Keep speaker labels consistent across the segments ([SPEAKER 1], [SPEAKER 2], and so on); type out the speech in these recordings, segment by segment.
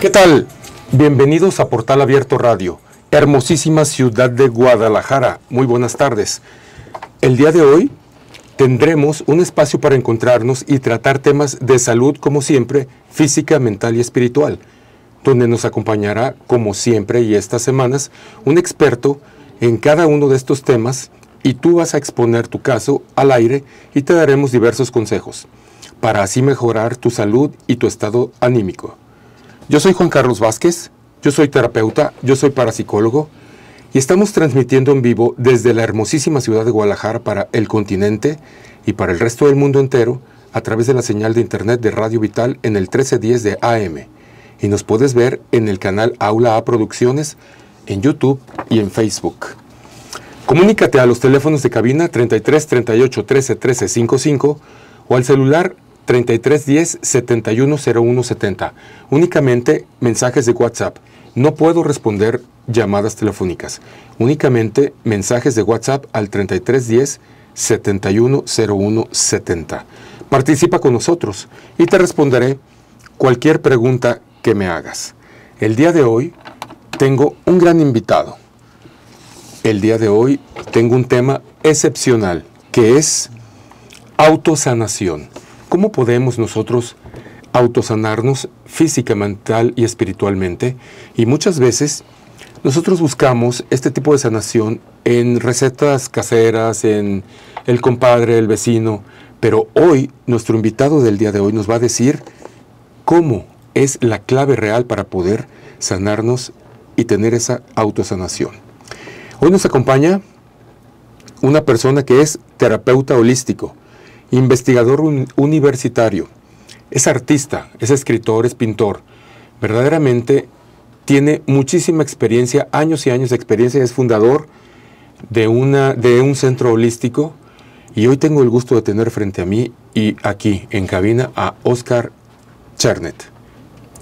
[SPEAKER 1] ¿Qué tal? Bienvenidos a Portal Abierto Radio, hermosísima ciudad de Guadalajara. Muy buenas tardes. El día de hoy tendremos un espacio para encontrarnos y tratar temas de salud, como siempre, física, mental y espiritual, donde nos acompañará, como siempre y estas semanas, un experto en cada uno de estos temas y tú vas a exponer tu caso al aire y te daremos diversos consejos para así mejorar tu salud y tu estado anímico. Yo soy Juan Carlos Vázquez, yo soy terapeuta, yo soy parapsicólogo y estamos transmitiendo en vivo desde la hermosísima ciudad de Guadalajara para el continente y para el resto del mundo entero a través de la señal de internet de Radio Vital en el 1310 de AM. Y nos puedes ver en el canal Aula A Producciones, en YouTube y en Facebook. Comunícate a los teléfonos de cabina 33 38 13 13 55 o al celular 3310 710170. Únicamente mensajes de WhatsApp. No puedo responder llamadas telefónicas. Únicamente mensajes de WhatsApp al 3310 710170. Participa con nosotros y te responderé cualquier pregunta que me hagas. El día de hoy tengo un gran invitado. El día de hoy tengo un tema excepcional que es autosanación. ¿Cómo podemos nosotros autosanarnos física, mental y espiritualmente? Y muchas veces nosotros buscamos este tipo de sanación en recetas caseras, en el compadre, el vecino, pero hoy nuestro invitado del día de hoy nos va a decir cómo es la clave real para poder sanarnos y tener esa autosanación. Hoy nos acompaña una persona que es terapeuta holístico, investigador universitario, es artista, es escritor, es pintor. Verdaderamente tiene muchísima experiencia, años y años de experiencia, es fundador de, una, de un centro holístico y hoy tengo el gusto de tener frente a mí y aquí en cabina a Oscar Chernet.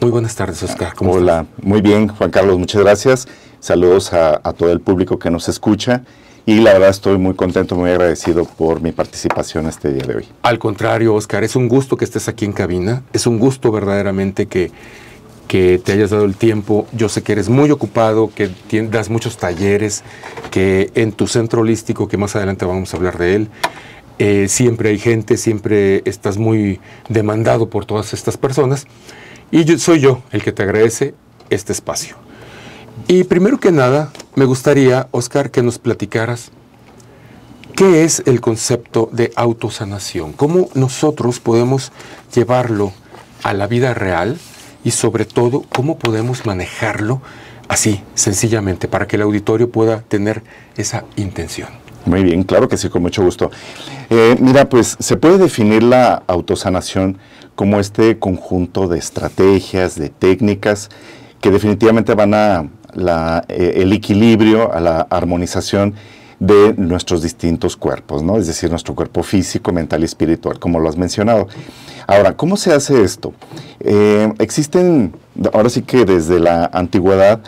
[SPEAKER 1] Muy buenas tardes, Oscar.
[SPEAKER 2] Hola, muy bien, Juan Carlos, muchas gracias. Saludos a, a todo el público que nos escucha y la verdad estoy muy contento, muy agradecido por mi participación este día de hoy.
[SPEAKER 1] Al contrario, Oscar, es un gusto que estés aquí en cabina, es un gusto verdaderamente que, que te hayas dado el tiempo. Yo sé que eres muy ocupado, que das muchos talleres, que en tu centro holístico, que más adelante vamos a hablar de él, eh, siempre hay gente, siempre estás muy demandado por todas estas personas. Y yo, soy yo el que te agradece este espacio. Y primero que nada, me gustaría, Oscar, que nos platicaras qué es el concepto de autosanación, cómo nosotros podemos llevarlo a la vida real y sobre todo cómo podemos manejarlo así, sencillamente, para que el auditorio pueda tener esa intención.
[SPEAKER 2] Muy bien, claro que sí, con mucho gusto. Eh, mira, pues se puede definir la autosanación como este conjunto de estrategias, de técnicas que definitivamente van a eh, el equilibrio, a la armonización de nuestros distintos cuerpos, ¿no? Es decir, nuestro cuerpo físico, mental y espiritual, como lo has mencionado. Ahora, ¿cómo se hace esto? Eh, existen, ahora sí que desde la antigüedad,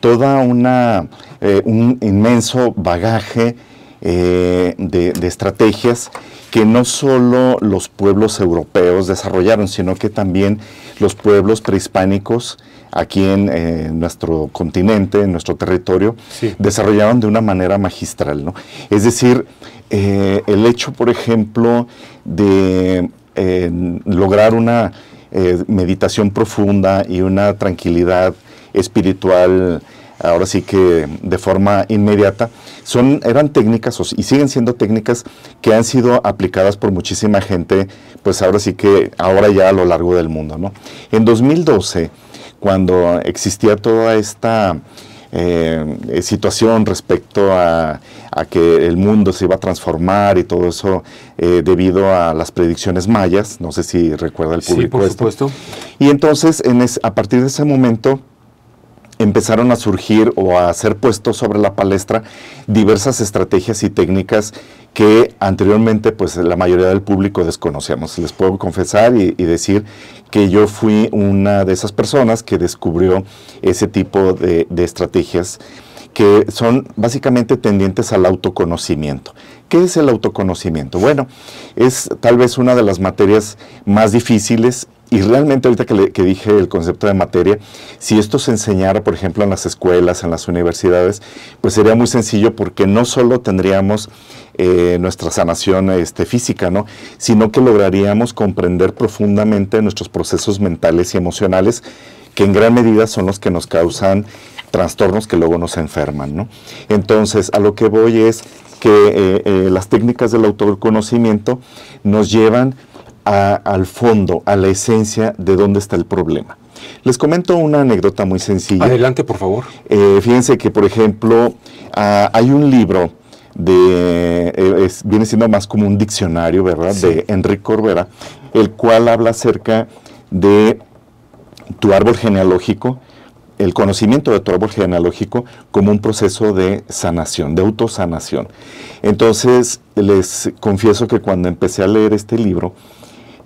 [SPEAKER 2] toda una, eh, un inmenso bagaje de, estrategias que no solo los pueblos europeos desarrollaron, sino que también los pueblos prehispánicos aquí en nuestro continente, en nuestro territorio, desarrollaron de una manera magistral. ¿no? Es decir, eh, el hecho, por ejemplo, de eh, lograr una eh, meditación profunda y una tranquilidad espiritual, ahora sí que de forma inmediata, son, eran técnicas y siguen siendo técnicas que han sido aplicadas por muchísima gente, pues ahora sí que ahora ya a lo largo del mundo. ¿no? En 2012, cuando existía toda esta eh, situación respecto a, que el mundo se iba a transformar y todo eso eh, debido a las predicciones mayas, no sé si recuerda el público.
[SPEAKER 1] Sí, por supuesto.
[SPEAKER 2] Y entonces, en a partir de ese momento, empezaron a surgir o a ser puestos sobre la palestra diversas estrategias y técnicas que anteriormente pues la mayoría del público desconocíamos. Les puedo confesar y, decir que yo fui una de esas personas que descubrió ese tipo de, de estrategias que son básicamente tendientes al autoconocimiento. ¿Qué es el autoconocimiento? Bueno, es tal vez una de las materias más difíciles y realmente ahorita que, que, dije el concepto de materia, si esto se enseñara, por ejemplo, en las escuelas, en las universidades, pues sería muy sencillo porque no solo tendríamos eh, nuestra sanación este, física, ¿no? sino que lograríamos comprender profundamente nuestros procesos mentales y emocionales, que en gran medida son los que nos causan trastornos que luego nos enferman. ¿no? Entonces, a lo que voy es que eh, eh, las técnicas del autoconocimiento nos llevan al fondo, a la esencia de dónde está el problema. Les comento una anécdota muy sencilla.
[SPEAKER 1] Adelante, por favor.
[SPEAKER 2] Eh, fíjense que, por ejemplo, ah, hay un libro de, eh, viene siendo más como un diccionario, ¿verdad? De Enrique Corbera, el cual habla acerca de tu árbol genealógico, el conocimiento de tu árbol genealógico como un proceso de sanación, de autosanación. Entonces, les confieso que cuando empecé a leer este libro,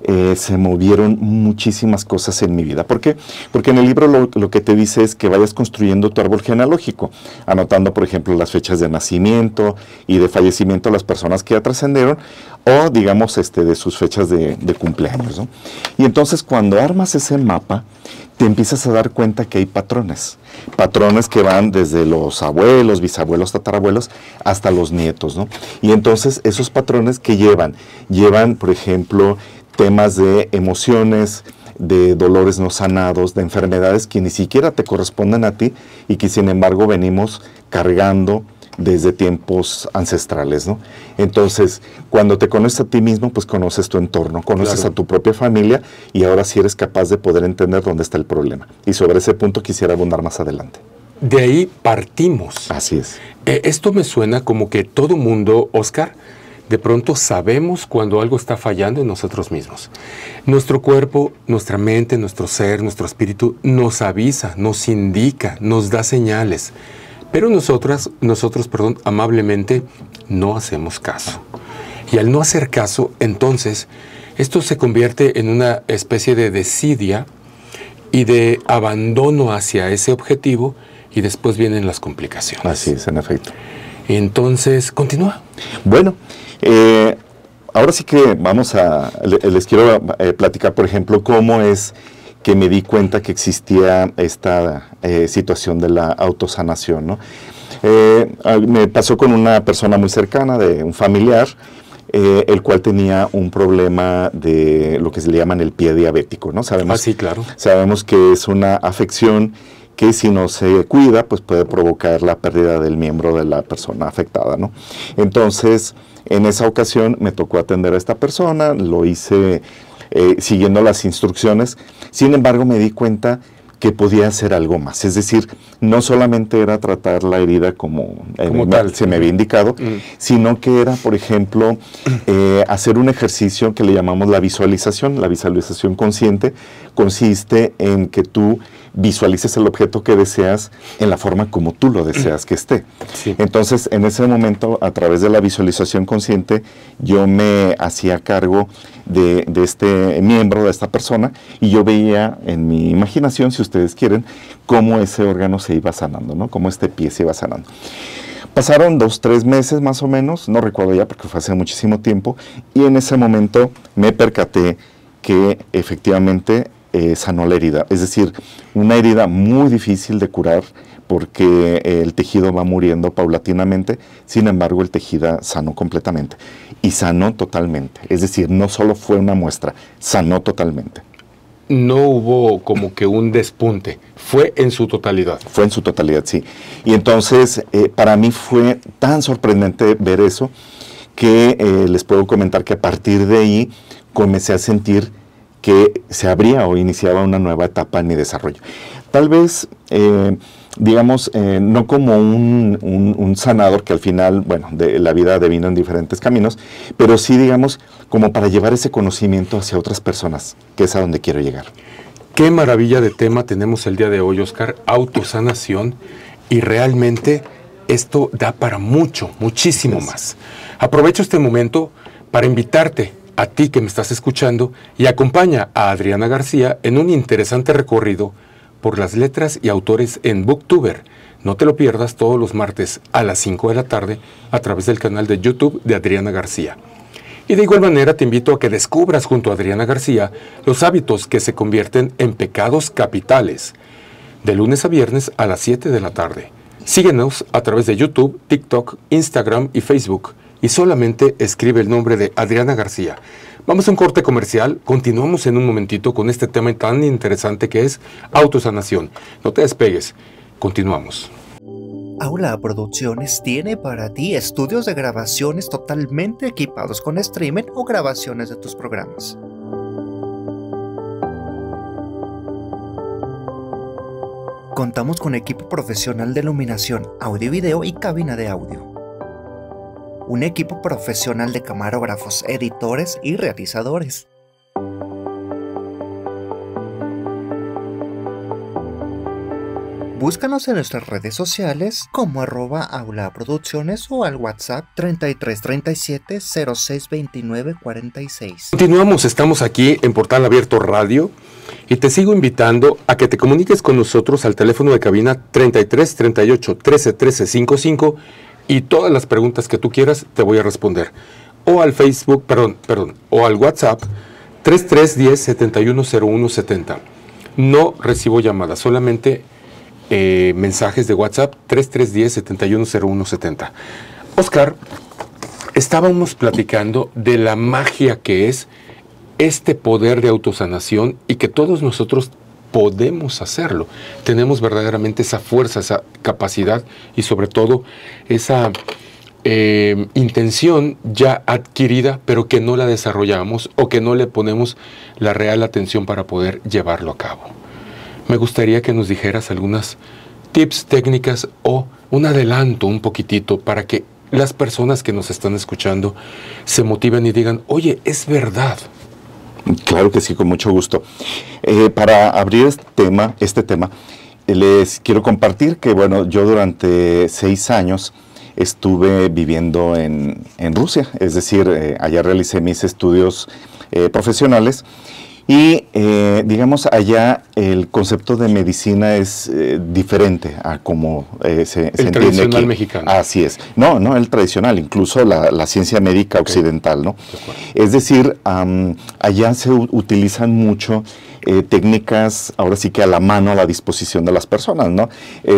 [SPEAKER 2] eh, se movieron muchísimas cosas en mi vida. ¿Por qué? Porque en el libro lo, que te dice es que vayas construyendo tu árbol genealógico, anotando, por ejemplo, las fechas de nacimiento y de fallecimiento de las personas que ya trascendieron, o digamos, este, de sus fechas de, cumpleaños. Y entonces cuando armas ese mapa, te empiezas a dar cuenta que hay patrones. Patrones que van desde los abuelos, bisabuelos, tatarabuelos, hasta los nietos, ¿no? Y entonces esos patrones que llevan, llevan, por ejemplo, temas de emociones, de dolores no sanados, de enfermedades que ni siquiera te corresponden a ti y que sin embargo venimos cargando desde tiempos ancestrales, ¿no? Entonces, cuando te conoces a ti mismo, pues conoces tu entorno, conoces a tu propia familia y ahora sí eres capaz de poder entender dónde está el problema. Y sobre ese punto quisiera abundar más adelante.
[SPEAKER 1] De ahí partimos.
[SPEAKER 2] Así es.
[SPEAKER 1] Eh, esto me suena como que todo mundo, Oscar, de pronto sabemos cuando algo está fallando en nosotros mismos. Nuestro cuerpo, nuestra mente, nuestro ser, nuestro espíritu nos avisa, nos indica, nos da señales. Pero nosotras, nosotros, perdón, amablemente no hacemos caso. Y al no hacer caso, entonces, esto se convierte en una especie de desidia y de abandono hacia ese objetivo y después vienen las complicaciones.
[SPEAKER 2] Así es, en efecto.
[SPEAKER 1] Entonces, continúa.
[SPEAKER 2] Bueno, eh, ahora sí que vamos a, les quiero eh, platicar, por ejemplo, cómo es que me di cuenta que existía esta eh, situación de la autosanación. ¿no? me pasó con una persona muy cercana, de un familiar, el cual tenía un problema de lo que se le llaman el pie diabético, ¿no?
[SPEAKER 1] Sabemos, ah, sí, claro.
[SPEAKER 2] Sabemos que es una afección que si no se cuida, pues puede provocar la pérdida del miembro de la persona afectada, ¿no? Entonces, en esa ocasión me tocó atender a esta persona, lo hice eh, siguiendo las instrucciones, sin embargo me di cuenta que podía hacer algo más. Es decir, no solamente era tratar la herida como, tal. se me había indicado, mm. sino que era, por ejemplo, eh, hacer un ejercicio que le llamamos la visualización. La visualización consciente consiste en que tú visualices el objeto que deseas en la forma como tú lo deseas que esté. Entonces, en ese momento, a través de la visualización consciente, yo me hacía cargo de, este miembro, de esta persona, y yo veía en mi imaginación, si ustedes quieren, cómo ese órgano se iba sanando, ¿no? Cómo este pie se iba sanando. Pasaron dos, tres meses más o menos, no recuerdo ya porque fue hace muchísimo tiempo, y en ese momento me percaté que efectivamente eh, sanó la herida. Es decir, una herida muy difícil de curar porque el tejido va muriendo paulatinamente, sin embargo el tejido sanó completamente y sanó totalmente. Es decir, no solo fue una muestra, sanó totalmente.
[SPEAKER 1] No hubo como que un despunte, fue en su totalidad.
[SPEAKER 2] Fue en su totalidad, sí. Y entonces eh, para mí fue tan sorprendente ver eso que eh, les puedo comentar que a partir de ahí comencé a sentir que se abría o iniciaba una nueva etapa en mi desarrollo. Tal vez, eh, digamos, eh, no como un, sanador que al final, bueno, de la vida devino en diferentes caminos, pero sí, digamos, como para llevar ese conocimiento hacia otras personas, que es a donde quiero llegar.
[SPEAKER 1] Qué maravilla de tema tenemos el día de hoy, Oscar, autosanación, y realmente esto da para mucho, muchísimo más. Aprovecho este momento para invitarte a ti que me estás escuchando y acompaña a Adriana García en un interesante recorrido por las letras y autores en Booktuber. No te lo pierdas todos los martes a las 5 de la tarde a través del canal de YouTube de Adriana García. Y de igual manera te invito a que descubras junto a Adriana García los hábitos que se convierten en pecados capitales, de lunes a viernes a las 7 de la tarde. Síguenos a través de YouTube, TikTok, Instagram y Facebook y solamente escribe el nombre de Adriana García. Vamos a un corte comercial, continuamos en un momentito con este tema tan interesante que es autosanación. No te despegues, continuamos.
[SPEAKER 3] Aula Producciones tiene para ti estudios de grabaciones totalmente equipados con streaming o grabaciones de tus programas. Contamos con equipo profesional de iluminación, audio y video y cabina de audio un equipo profesional de camarógrafos, editores y realizadores. Búscanos en nuestras redes sociales como arroba aula producciones o al WhatsApp 3337 0629 46.
[SPEAKER 1] Continuamos, estamos aquí en Portal Abierto Radio y te sigo invitando a que te comuniques con nosotros al teléfono de cabina 33 38 13 13 55 y todas las preguntas que tú quieras te voy a responder. O al Facebook, perdón, perdón, o al WhatsApp 3310 710170. No recibo llamadas, solamente eh, mensajes de WhatsApp 3310 710170. Oscar, estábamos platicando de la magia que es este poder de autosanación y que todos nosotros podemos hacerlo. Tenemos verdaderamente esa fuerza, esa capacidad y sobre todo esa eh, intención ya adquirida, pero que no la desarrollamos o que no le ponemos la real atención para poder llevarlo a cabo. Me gustaría que nos dijeras algunas tips, técnicas o un adelanto un poquitito para que las personas que nos están escuchando se motiven y digan, oye, es verdad,
[SPEAKER 2] Claro que sí, con mucho gusto. Eh, para abrir este tema, este tema, les quiero compartir que, bueno, yo durante seis años estuve viviendo en, Rusia, es decir, eh, allá realicé mis estudios eh, profesionales y eh, digamos, allá el concepto de medicina es eh, diferente a como eh, se,
[SPEAKER 1] el entiende tradicional mexicano.
[SPEAKER 2] Así es. No, no el tradicional, incluso la, ciencia médica occidental, ¿no? Es decir, allá se utilizan mucho técnicas, ahora sí que a la mano, a la disposición de las personas, ¿no?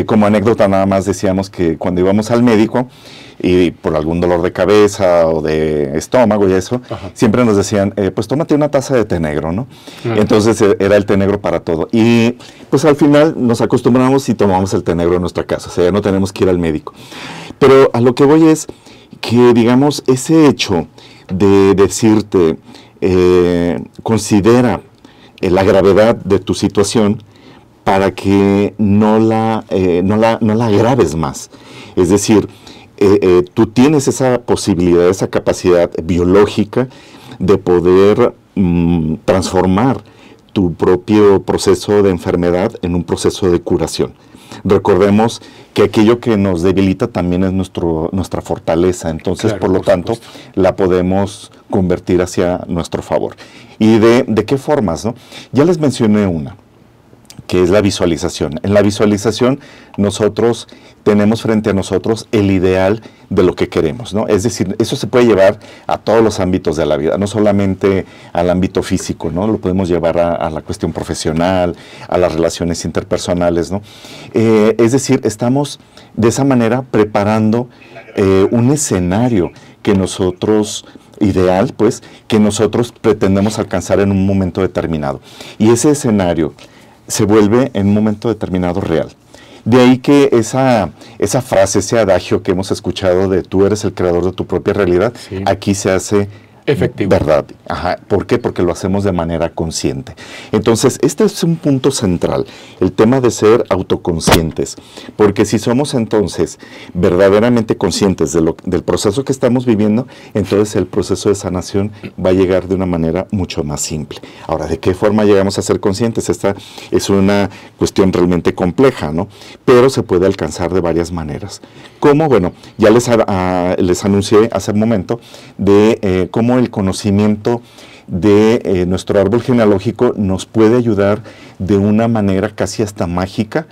[SPEAKER 2] como anécdota nada más decíamos que cuando íbamos al médico, y por algún dolor de cabeza o de estómago y eso, siempre nos decían, eh, pues tómate una taza de té negro, ¿no? Entonces eh, era el té negro para todo. Y pues al final nos acostumbramos y tomamos el té negro en nuestra casa, o sea, ya no tenemos que ir al médico. Pero a lo que voy es que, digamos, ese hecho de decirte, eh, considera la gravedad de tu situación, para que no la, no la, no la agraves más. Es decir, eh, eh, tú tienes esa posibilidad, esa capacidad biológica de poder mm, transformar tu propio proceso de enfermedad en un proceso de curación. Recordemos que aquello que nos debilita también es nuestro, nuestra fortaleza, entonces por lo tanto la podemos convertir hacia nuestro favor. ¿Y de, de qué formas? No? Ya les mencioné una que es la visualización. En la visualización nosotros tenemos frente a nosotros el ideal de lo que queremos, ¿no? Es decir, eso se puede llevar a todos los ámbitos de la vida, no solamente al ámbito físico, ¿no? Lo podemos llevar a, la cuestión profesional, a las relaciones interpersonales, ¿no? Eh, es decir, estamos de esa manera preparando eh, un escenario que nosotros ideal, pues, que nosotros pretendemos alcanzar en un momento determinado. Y ese escenario se vuelve en un momento determinado real. De ahí que esa, esa frase, ese adagio que hemos escuchado de tú eres el creador de tu propia realidad, aquí se hace
[SPEAKER 1] Efectivo.
[SPEAKER 2] ¿Verdad? Ajá. ¿Por qué? Porque lo hacemos de manera consciente. Entonces, este es un punto central, el tema de ser autoconscientes. Porque si somos entonces verdaderamente conscientes de lo, del proceso que estamos viviendo, entonces el proceso de sanación va a llegar de una manera mucho más simple. Ahora, ¿de qué forma llegamos a ser conscientes? Esta es una cuestión realmente compleja, ¿no? Pero se puede alcanzar de varias maneras. ¿Cómo? Bueno, ya les, les anuncié hace un momento de eh, cómo el conocimiento de eh, nuestro árbol genealógico nos puede ayudar de una manera casi hasta mágica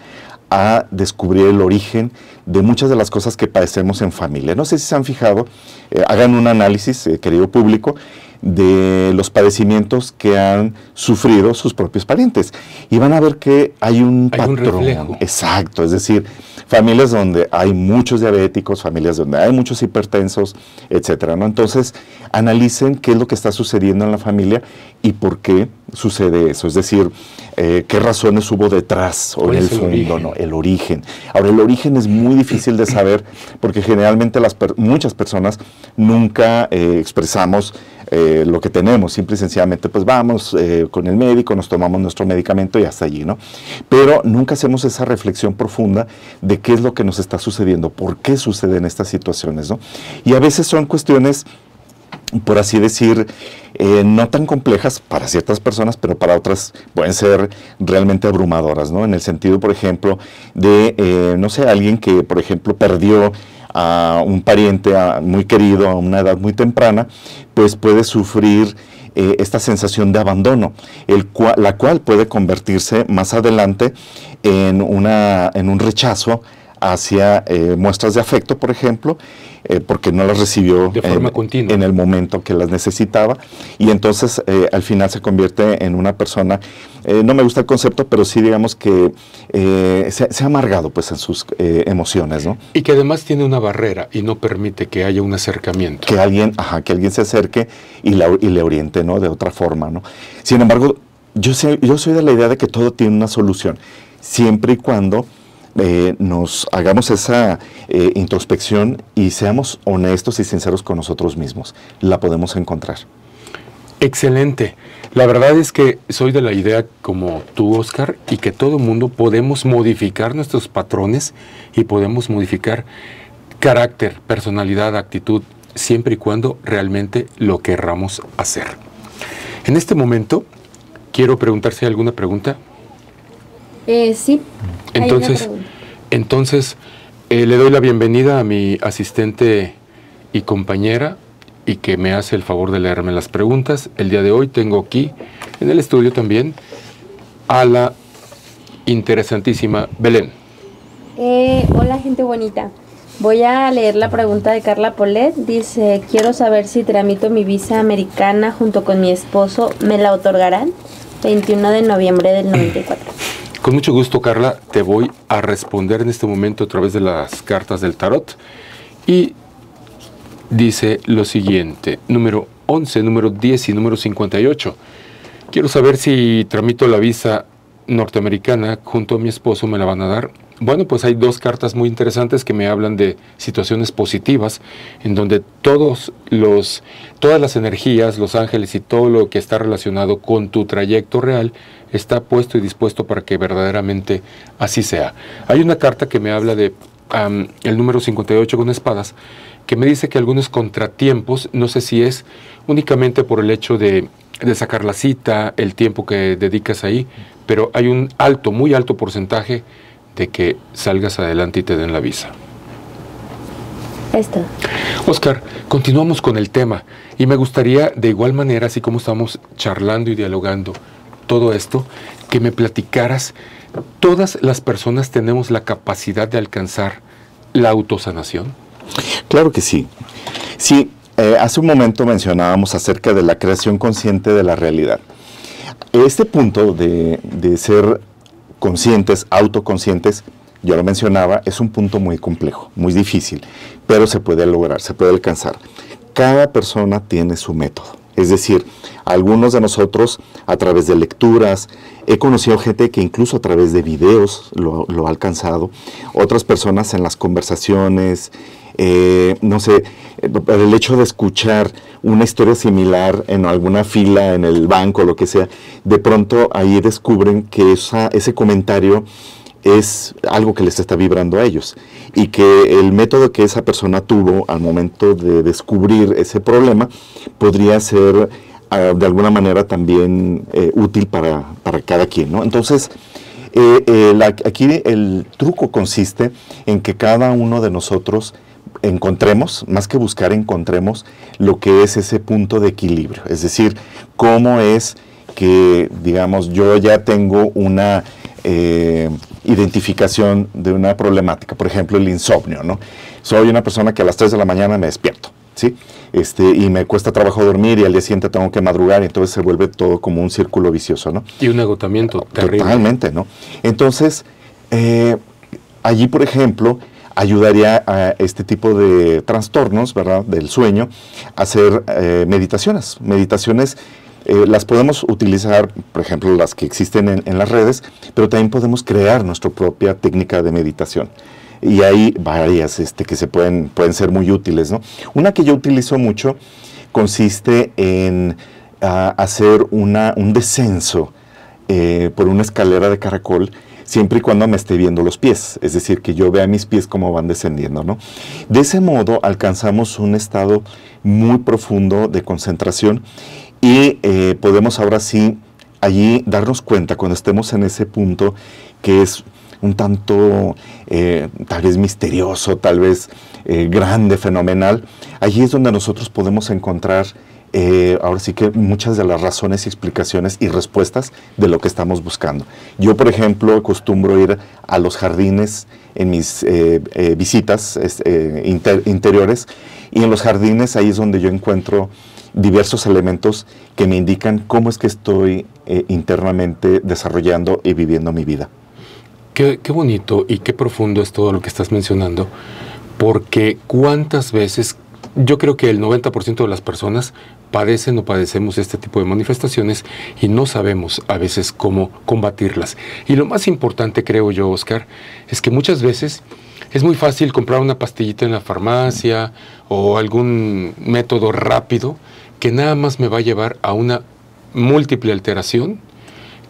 [SPEAKER 2] a descubrir el origen de muchas de las cosas que padecemos en familia. No sé si se han fijado, eh, hagan un análisis, eh, querido público, de los padecimientos que han sufrido sus propios parientes. Y van a ver que hay un patrón. exacto, es decir, familias donde hay muchos diabéticos, familias donde hay muchos hipertensos, etcétera, ¿no? Entonces, analicen qué es lo que está sucediendo en la familia y por qué sucede eso. Es decir, eh, qué razones hubo detrás o en el fondo, ¿no? El origen. Ahora, el origen es muy difícil de saber porque generalmente las muchas personas nunca eh, expresamos eh, lo que tenemos, simple y sencillamente pues vamos con el médico, nos tomamos nuestro medicamento y hasta allí, ¿no? Pero nunca hacemos esa reflexión profunda de qué es lo que nos está sucediendo, por qué suceden estas situaciones, ¿no? Y a veces son cuestiones por así decir, eh, no tan complejas para ciertas personas, pero para otras pueden ser realmente abrumadoras, ¿no? En el sentido, por ejemplo, de, eh, no sé, alguien que, por ejemplo, perdió a un pariente muy querido a una edad muy temprana, pues puede sufrir eh, esta sensación de abandono, el la cual puede convertirse más adelante en, una, en un rechazo hacia muestras de afecto, por ejemplo, eh, porque no las recibió en, el momento que las necesitaba y entonces eh, al final se convierte en una persona, eh, no me gusta el concepto, pero sí digamos que se, ha amargado pues en sus emociones, ¿no?
[SPEAKER 1] Y que además tiene una barrera y no permite que haya un acercamiento.
[SPEAKER 2] Que alguien, ajá, que alguien se acerque y, y le oriente, ¿no? De otra forma, ¿no? Sin embargo, yo, sé, yo soy de la idea de que todo tiene una solución, siempre y cuando eh, nos hagamos esa eh, introspección y seamos honestos y sinceros con nosotros mismos. La podemos encontrar.
[SPEAKER 1] Excelente. La verdad es que soy de la idea como tú, Oscar, y que todo mundo podemos modificar nuestros patrones y podemos modificar carácter, personalidad, actitud, siempre y cuando realmente lo querramos hacer. En este momento, quiero preguntar si hay alguna pregunta.
[SPEAKER 4] Eh, sí.
[SPEAKER 1] Entonces, entonces eh, le doy la bienvenida a mi asistente y compañera y que me hace el favor de leerme las preguntas. El día de hoy tengo aquí en el estudio también a la interesantísima Belén.
[SPEAKER 4] Eh, hola gente bonita. Voy a leer la pregunta de Carla Polet. Dice, quiero saber si tramito mi visa americana junto con mi esposo, ¿me la otorgarán? 21 de noviembre del 94.
[SPEAKER 1] Con mucho gusto, Carla, te voy a responder en este momento a través de las cartas del tarot. Y dice lo siguiente, número 11, número 10 y número 58. Quiero saber si tramito la visa norteamericana junto a mi esposo, me la van a dar. Bueno, pues hay dos cartas muy interesantes que me hablan de situaciones positivas, en donde todos los, todas las energías, los ángeles y todo lo que está relacionado con tu trayecto real está puesto y dispuesto para que verdaderamente así sea. Hay una carta que me habla de el número 58 con espadas, que me dice que algunos contratiempos, no sé si es únicamente por el hecho de, de sacar la cita, el tiempo que dedicas ahí, pero hay un alto, muy alto porcentaje de que salgas adelante y te den la visa.
[SPEAKER 4] Esto.
[SPEAKER 1] Oscar, continuamos con el tema y me gustaría de igual manera, así como estamos charlando y dialogando, todo esto, que me platicaras, todas las personas tenemos la capacidad de alcanzar la autosanación.
[SPEAKER 2] Claro que sí. Sí, eh, hace un momento mencionábamos acerca de la creación consciente de la realidad. Este punto de, de ser conscientes, autoconscientes, yo lo mencionaba, es un punto muy complejo, muy difícil, pero se puede lograr, se puede alcanzar. Cada persona tiene su método. Es decir, algunos de nosotros a través de lecturas, he conocido gente que incluso a través de videos lo, ha alcanzado, otras personas en las conversaciones, eh, no sé, el hecho de escuchar una historia similar en alguna fila, en el banco, lo que sea, de pronto ahí descubren que esa, ese comentario es algo que les está vibrando a ellos y que el método que esa persona tuvo al momento de descubrir ese problema podría ser ah, de alguna manera también eh, útil para, cada quien. ¿no? Entonces, eh, aquí el truco consiste en que cada uno de nosotros encontremos, más que buscar, encontremos lo que es ese punto de equilibrio. Es decir, cómo es que, digamos, yo ya tengo una... Eh, identificación de una problemática, por ejemplo, el insomnio, ¿no? Soy una persona que a las 3 de la mañana me despierto, ¿sí? Este, y me cuesta trabajo dormir y al día siguiente tengo que madrugar y entonces se vuelve todo como un círculo vicioso, ¿no?
[SPEAKER 1] Y un agotamiento terrible.
[SPEAKER 2] Totalmente, ¿no? Entonces, eh, allí, por ejemplo, ayudaría a este tipo de trastornos, ¿verdad? Del sueño, a hacer eh, meditaciones. Meditaciones eh, las podemos utilizar, por ejemplo, las que existen en, las redes, pero también podemos crear nuestra propia técnica de meditación. Y hay varias este, que se pueden, pueden ser muy útiles. ¿no? Una que yo utilizo mucho consiste en uh, hacer una, un descenso eh, por una escalera de caracol siempre y cuando me esté viendo los pies, es decir, que yo vea mis pies cómo van descendiendo, ¿no? De ese modo alcanzamos un estado muy profundo de concentración y eh, podemos ahora sí allí darnos cuenta cuando estemos en ese punto que es un tanto eh, tal vez misterioso, tal vez eh, grande, fenomenal, allí es donde nosotros podemos encontrar eh, ahora sí que muchas de las razones explicaciones y respuestas de lo que estamos buscando. Yo, por ejemplo, acostumbro ir a los jardines en mis eh, eh, visitas inter interiores y en los jardines ahí es donde yo encuentro diversos elementos que me indican cómo es que estoy internamente desarrollando y viviendo mi vida.
[SPEAKER 1] Qué bonito y qué profundo es todo lo que estás mencionando, porque cuántas veces yo creo que el 90% de las personas padecen o padecemos este tipo de manifestaciones y no sabemos a veces cómo combatirlas. Y lo más importante, creo yo, Oscar, es que muchas veces es muy fácil comprar una pastillita en la farmacia o algún método rápido que nada más me va a llevar a una múltiple alteración,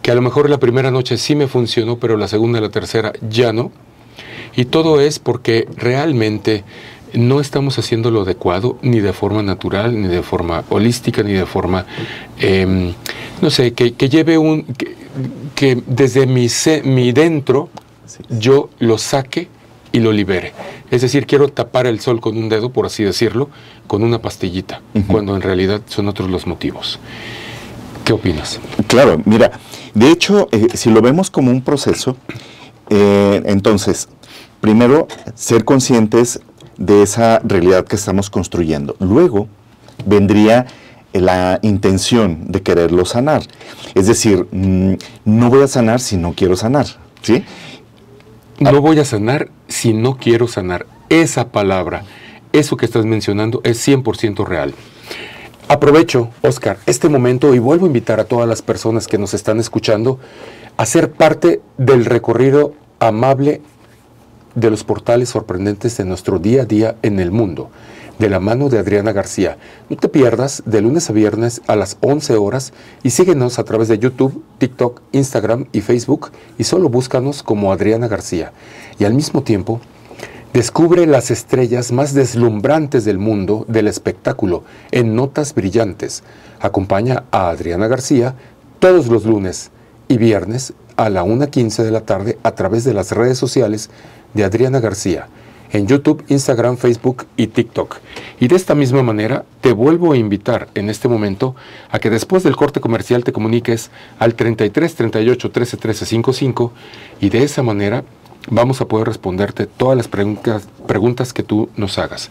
[SPEAKER 1] que a lo mejor la primera noche sí me funcionó, pero la segunda y la tercera ya no. Y todo es porque realmente no estamos haciendo lo adecuado ni de forma natural, ni de forma holística, ni de forma, eh, no sé, que, que lleve un, que, que desde mi, se, mi dentro yo lo saque y lo libere. Es decir, quiero tapar el sol con un dedo, por así decirlo, con una pastillita, uh -huh. cuando en realidad son otros los motivos. ¿Qué opinas?
[SPEAKER 2] Claro, mira, de hecho, eh, si lo vemos como un proceso, eh, entonces, primero, ser conscientes de esa realidad que estamos construyendo. Luego vendría la intención de quererlo sanar. Es decir, mmm, no voy a sanar si no quiero sanar. ¿sí?
[SPEAKER 1] No voy a sanar si no quiero sanar. Esa palabra, eso que estás mencionando es 100% real. Aprovecho, Oscar, este momento y vuelvo a invitar a todas las personas que nos están escuchando a ser parte del recorrido amable de los portales sorprendentes de nuestro día a día en el mundo, de la mano de Adriana García. No te pierdas de lunes a viernes a las 11 horas y síguenos a través de YouTube, TikTok, Instagram y Facebook y solo búscanos como Adriana García. Y al mismo tiempo, descubre las estrellas más deslumbrantes del mundo del espectáculo en Notas Brillantes. Acompaña a Adriana García todos los lunes y viernes a la 1.15 de la tarde a través de las redes sociales de Adriana García en YouTube, Instagram, Facebook y TikTok. Y de esta misma manera te vuelvo a invitar en este momento a que después del corte comercial te comuniques al 33 38 13 13 55 y de esa manera vamos a poder responderte todas las preguntas, preguntas que tú nos hagas.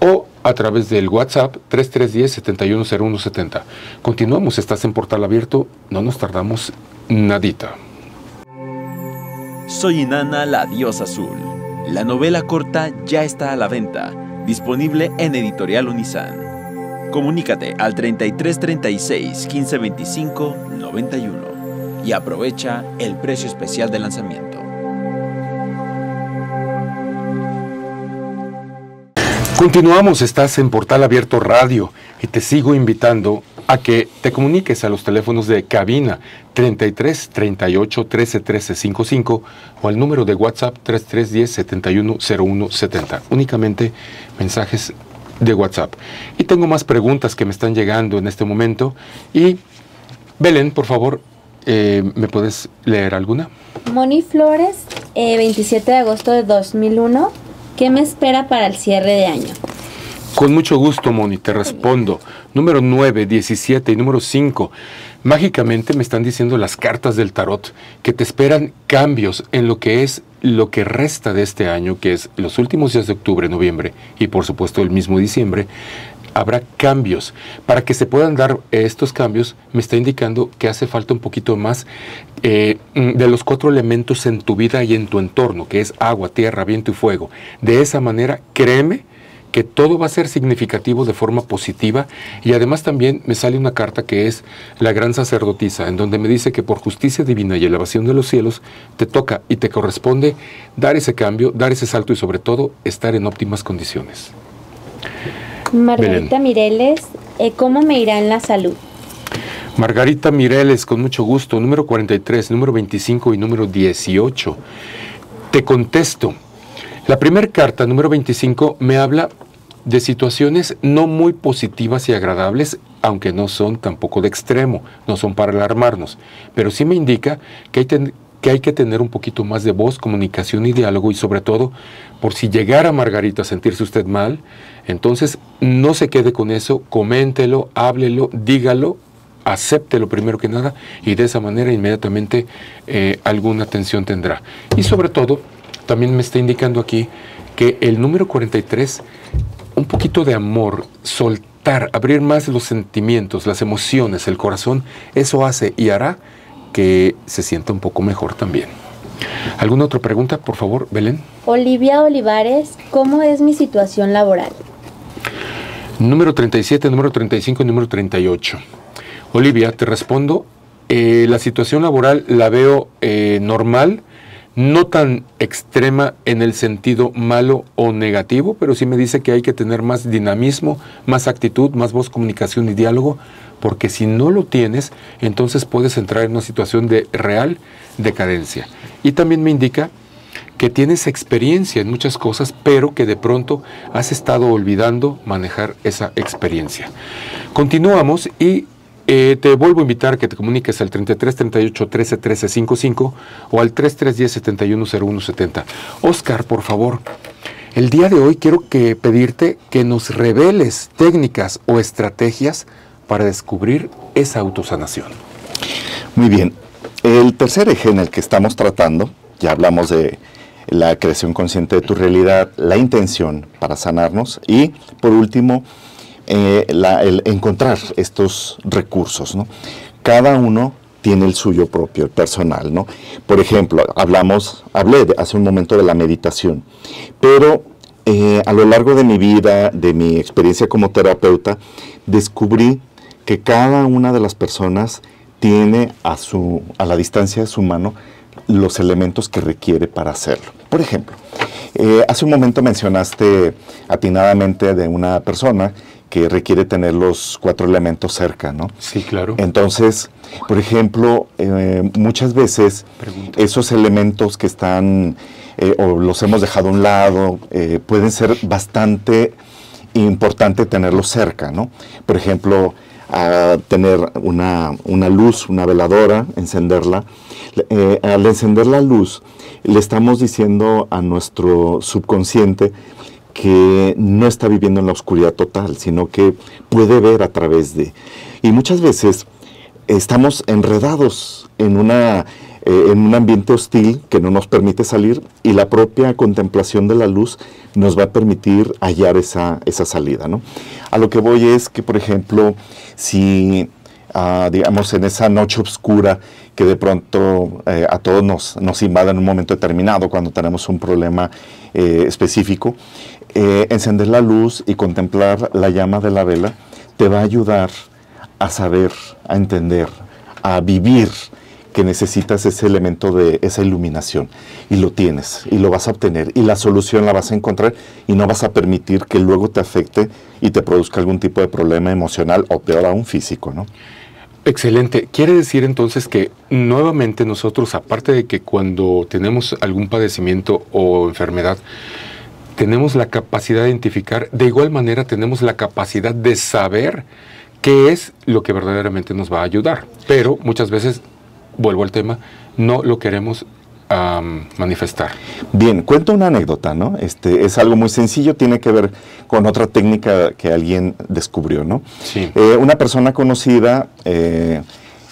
[SPEAKER 1] O a través del WhatsApp 3310-710170. Continuamos, estás en Portal Abierto, no nos tardamos nadita.
[SPEAKER 5] Soy Inanna, la diosa azul. La novela corta ya está a la venta, disponible en Editorial Unisan. Comunícate al 3336 1525 91 y aprovecha el precio especial de lanzamiento.
[SPEAKER 1] Continuamos, estás en Portal Abierto Radio y te sigo invitando a que te comuniques a los teléfonos de cabina 33 38 13 13 55 o al número de WhatsApp 3310 71 01 70. Únicamente mensajes de WhatsApp. Y tengo más preguntas que me están llegando en este momento. Y Belén, por favor, eh, ¿me puedes leer alguna?
[SPEAKER 4] Moni Flores, eh, 27 de agosto de 2001. ¿Qué me espera para el cierre de año?
[SPEAKER 1] Con mucho gusto, Moni, te respondo. Número 9, 17 y número 5. Mágicamente me están diciendo las cartas del tarot que te esperan cambios en lo que es lo que resta de este año, que es los últimos días de octubre, noviembre y por supuesto el mismo diciembre, habrá cambios. Para que se puedan dar estos cambios, me está indicando que hace falta un poquito más eh, de los cuatro elementos en tu vida y en tu entorno, que es agua, tierra, viento y fuego. De esa manera, créeme que todo va a ser significativo de forma positiva y además también me sale una carta que es la gran sacerdotisa, en donde me dice que por justicia divina y elevación de los cielos te toca y te corresponde dar ese cambio, dar ese salto y sobre todo estar en óptimas condiciones.
[SPEAKER 4] Margarita Mireles, eh, ¿cómo me irá en la salud?
[SPEAKER 1] Margarita Mireles, con mucho gusto, número 43, número 25 y número 18. Te contesto. La primera carta, número 25, me habla de situaciones no muy positivas y agradables, aunque no son tampoco de extremo, no son para alarmarnos, pero sí me indica que hay, que tener un poquito más de voz, comunicación y diálogo y sobre todo, por si llegara Margarita a sentirse usted mal, entonces no se quede con eso, coméntelo, háblelo, dígalo, acéptelo primero que nada y de esa manera inmediatamente eh, alguna atención tendrá. Y sobre todo, también me está indicando aquí que el número 43 un poquito de amor, soltar, abrir más los sentimientos, las emociones, el corazón, eso hace y hará que se sienta un poco mejor también. ¿Alguna otra pregunta, por favor, Belén?
[SPEAKER 4] Olivia Olivares, ¿cómo es mi situación laboral?
[SPEAKER 1] Número 37, número 35 y número 38. Olivia, te respondo. Eh, la situación laboral la veo eh, normal no tan extrema en el sentido malo o negativo, pero sí me dice que hay que tener más dinamismo, más actitud, más voz, comunicación y diálogo, porque si no lo tienes, entonces puedes entrar en una situación de real decadencia. Y también me indica que tienes experiencia en muchas cosas, pero que de pronto has estado olvidando manejar esa experiencia. Continuamos y eh, te vuelvo a invitar a que te comuniques al 33 38 13 13 55 o al 3310 71 01 70. Oscar, por favor, el día de hoy quiero que pedirte que nos reveles técnicas o estrategias para descubrir esa autosanación.
[SPEAKER 2] Muy bien. El tercer eje en el que estamos tratando, ya hablamos de la creación consciente de tu realidad, la intención para sanarnos y, por último, eh, el encontrar estos recursos. ¿no? Cada uno tiene el suyo propio, el personal. ¿no? Por ejemplo, hablamos, hablé hace un momento de la meditación, pero eh, a lo largo de mi vida, de mi experiencia como terapeuta, descubrí que cada una de las personas tiene a, su, a la distancia de su mano los elementos que requiere para hacerlo. Por ejemplo, eh, hace un momento mencionaste atinadamente de una persona que requiere tener los cuatro elementos cerca, ¿no?
[SPEAKER 1] Sí, claro.
[SPEAKER 2] Entonces, por ejemplo, eh, muchas veces esos elementos que están eh, o los hemos dejado a un lado, eh, pueden ser bastante importante tenerlos cerca, ¿no? Por ejemplo, tener una, una, luz, una veladora, encenderla. al encender la luz, le estamos diciendo a nuestro subconsciente que no está viviendo en la oscuridad total, sino que puede ver a través de. Y muchas veces estamos enredados en, una, eh, en un ambiente hostil que no nos permite salir y la propia contemplación de la luz nos va a permitir hallar esa, esa salida. ¿no? A lo que voy es que, por ejemplo, si, ah, digamos, en esa noche oscura que de pronto eh, a todos nos, nos invade en un momento determinado cuando tenemos un problema eh, específico, eh, encender la luz y contemplar la llama de la vela te va a ayudar a saber, a entender, a vivir que necesitas ese elemento de esa iluminación y lo tienes y lo vas a obtener y la solución la vas a encontrar y no vas a permitir que luego te afecte y te produzca algún tipo de problema emocional o peor aún físico, ¿no?
[SPEAKER 1] Excelente. Quiere decir entonces que nuevamente nosotros, aparte de que cuando tenemos algún padecimiento o enfermedad, tenemos la capacidad de identificar, de igual manera tenemos la capacidad de saber qué es lo que verdaderamente nos va a ayudar. Pero muchas veces, vuelvo al tema, no lo queremos manifestar.
[SPEAKER 2] Bien, cuento una anécdota, ¿no? Este, es algo muy sencillo, tiene que ver con otra técnica que alguien descubrió, ¿no?
[SPEAKER 1] Sí.
[SPEAKER 2] Eh, una persona conocida eh,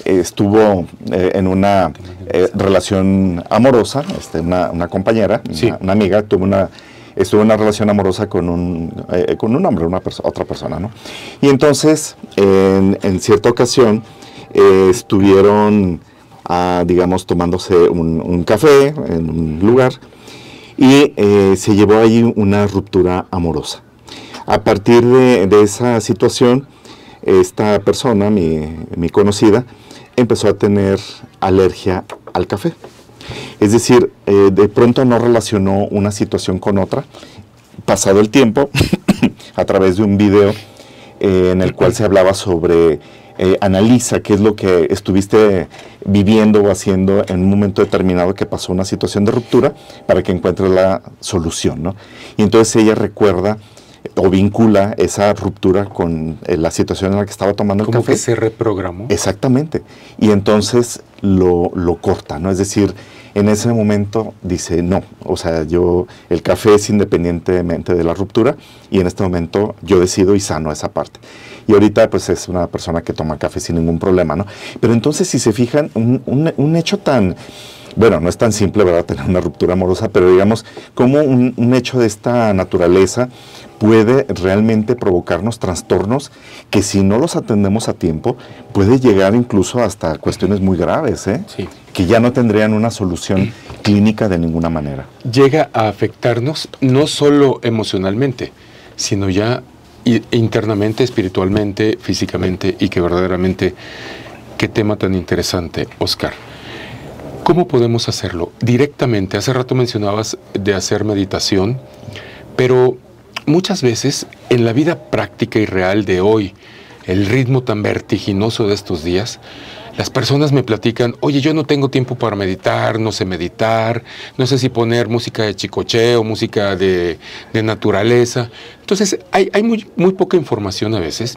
[SPEAKER 2] estuvo eh, en una eh, relación amorosa, este, una, una compañera,
[SPEAKER 1] Sí.
[SPEAKER 2] una, una amiga, tuvo una, estuvo en una relación amorosa con un, eh, con un hombre, una otra persona, ¿no? Y entonces, en, cierta ocasión, eh, estuvieron, ah, digamos, tomándose un, un café en un lugar y eh, se llevó ahí una ruptura amorosa. A partir de, de esa situación, esta persona, mi, mi conocida, empezó a tener alergia al café. Es decir, eh, de pronto no relacionó una situación con otra. Pasado el tiempo, a través de un video eh, en el cual se hablaba sobre, eh, analiza qué es lo que estuviste viviendo o haciendo en un momento determinado que pasó una situación de ruptura para que encuentres la solución, ¿no? Y entonces ella recuerda o vincula esa ruptura con eh, la situación en la que estaba tomando el
[SPEAKER 1] Como
[SPEAKER 2] café.
[SPEAKER 1] que se reprogramó.
[SPEAKER 2] Exactamente. Y entonces lo, lo corta, ¿no? Es decir, en ese momento dice, no, o sea, yo, el café es independientemente de la ruptura y en este momento yo decido y sano esa parte. Y ahorita pues es una persona que toma café sin ningún problema, ¿no? Pero entonces si se fijan, un, un- un hecho tan, bueno, no es tan simple, ¿verdad? Tener una ruptura amorosa, pero digamos, como un, un hecho de esta naturaleza puede realmente provocarnos trastornos que si no los atendemos a tiempo, puede llegar incluso hasta cuestiones muy graves, ¿eh?
[SPEAKER 1] Sí.
[SPEAKER 2] que ya no tendrían una solución clínica de ninguna manera.
[SPEAKER 1] Llega a afectarnos no solo emocionalmente, sino ya internamente, espiritualmente, físicamente y que verdaderamente, qué tema tan interesante, Oscar. ¿Cómo podemos hacerlo? Directamente, hace rato mencionabas de hacer meditación, pero muchas veces en la vida práctica y real de hoy, el ritmo tan vertiginoso de estos días, las personas me platican, oye, yo no tengo tiempo para meditar, no sé meditar, no sé si poner música de chicocheo, música de, de naturaleza. Entonces, hay, hay muy, muy poca información a veces.